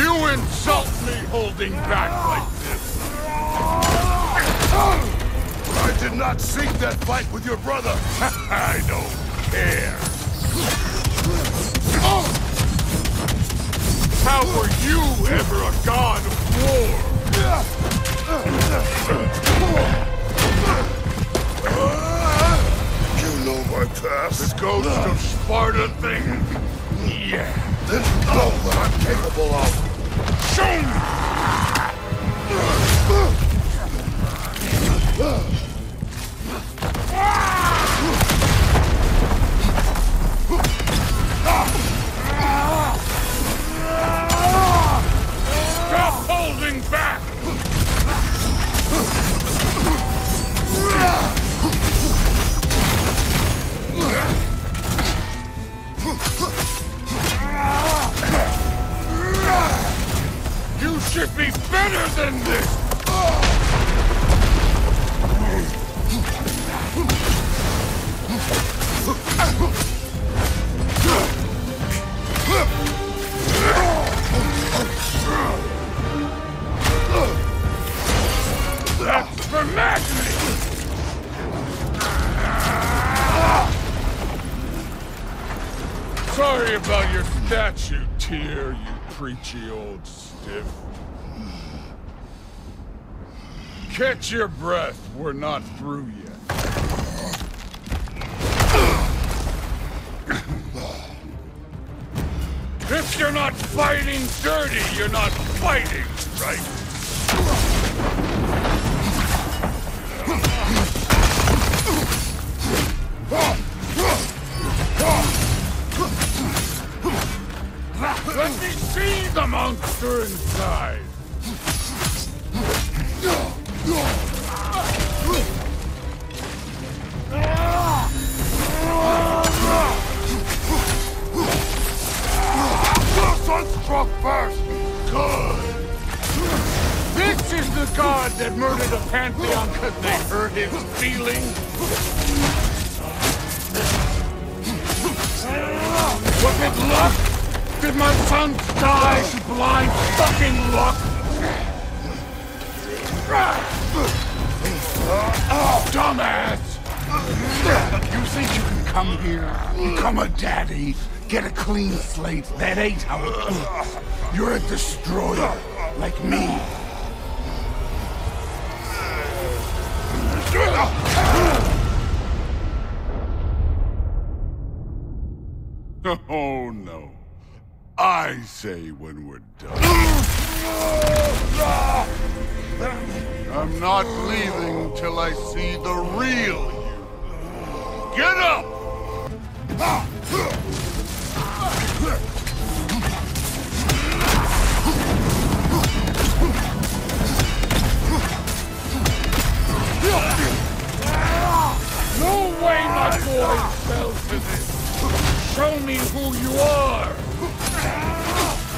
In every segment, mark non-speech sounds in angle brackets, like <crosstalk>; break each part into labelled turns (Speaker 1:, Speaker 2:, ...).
Speaker 1: You insult me holding back like this. I did not seek that fight with your brother. <laughs> I don't care. How were you ever Sorry about your statue, Tyr, you preachy old stiff. Catch your breath, we're not through yet. If you're not fighting dirty, you're not fighting, right? Let me see the monster inside! This one struck first! Good! This is the god that murdered a pantheon because they hurt his feelings? Was it luck? Did my son die to blind fucking luck? Oh, dumbass! You think you can come here, become a daddy, get a clean slate? That ain't how it goes. You're a destroyer, like me. <laughs> Oh. I say when we're done. I'm not leaving till I see the real you. Get up! No way my boy fell to this! Show me who you are!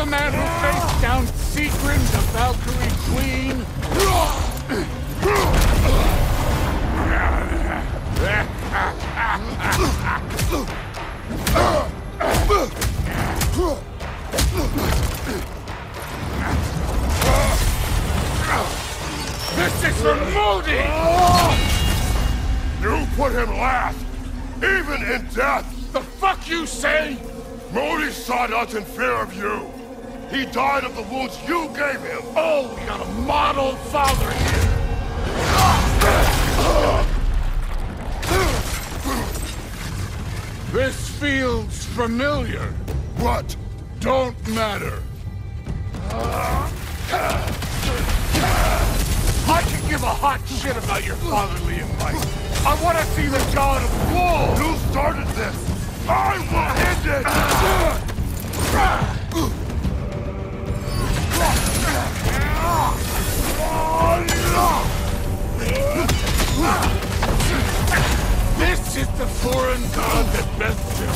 Speaker 1: the man who faced down Sigrun, the Valkyrie Queen? This is for Modi!
Speaker 2: You put him last, even in death!
Speaker 1: The fuck you say?
Speaker 2: Modi saw us in fear of you. He died of the wounds you gave him.
Speaker 1: Oh, we got a model father here. This feels familiar.
Speaker 2: What?
Speaker 1: Don't matter. I can give a hot shit about your fatherly advice. I want to see the god of war.
Speaker 2: You started this. I will end
Speaker 1: This is the foreign god that best him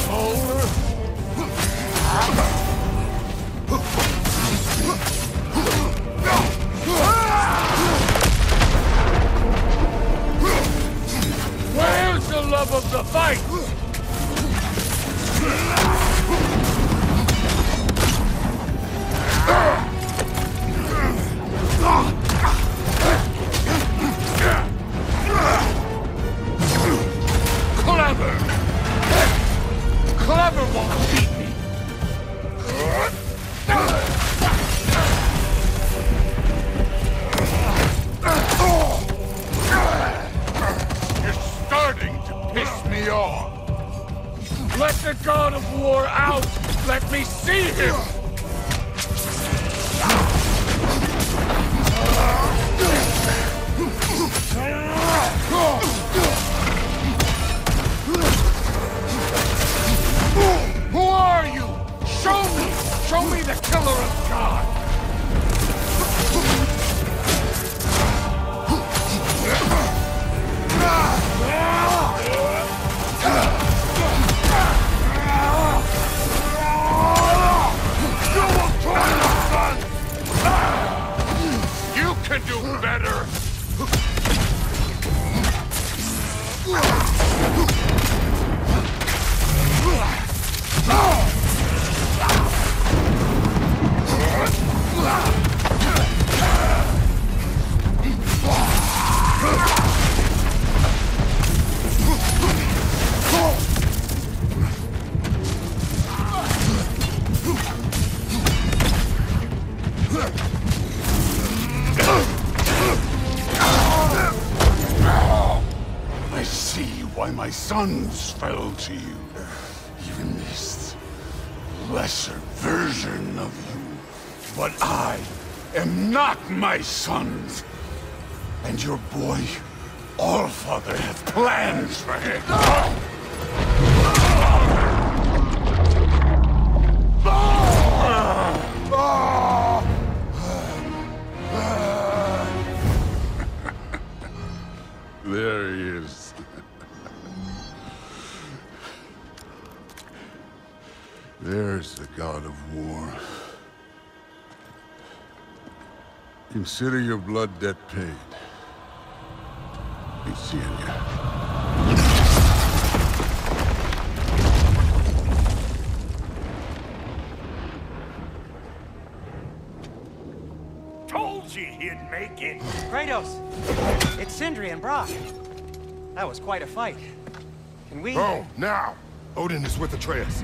Speaker 1: Where's the love of the fight? Ah! Clever! Clever won't beat me! You're starting to piss me off. Let the god of war out! Let me see him! Who the killer of God! You can do better! Why my sons fell to you. Even this lesser version of you. But I am not my sons. And your boy, Allfather, has plans for him. There's the god of war. Consider your blood debt paid. Be seeing you.
Speaker 3: Told you he'd make it.
Speaker 4: Kratos! It's Sindri and Brok. That was quite a fight. Can we...
Speaker 2: Oh, now. Odin is with Atreus.